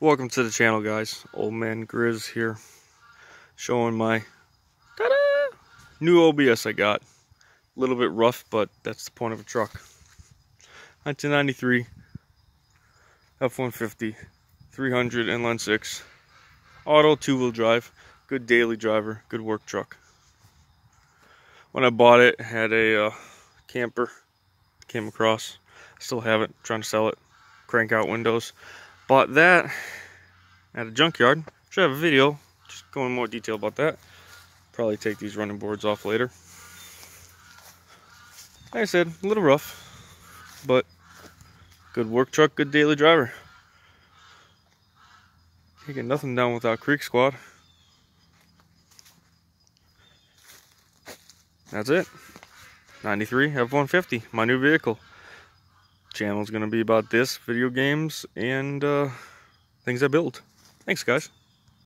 Welcome to the channel guys. Old Man Grizz here. Showing my new OBS I got. A little bit rough, but that's the point of a truck. 1993 F-150 300 inline 6 auto two-wheel drive. Good daily driver. Good work truck. When I bought it had a uh, camper. Came across. Still have it. Trying to sell it. Crank out windows Bought that at a junkyard. Should have a video, just go in more detail about that. Probably take these running boards off later. Like I said, a little rough, but good work truck, good daily driver. Can't get nothing done without Creek Squad. That's it. 93 F-150, my new vehicle channel is going to be about this, video games, and uh, things I build. Thanks, guys.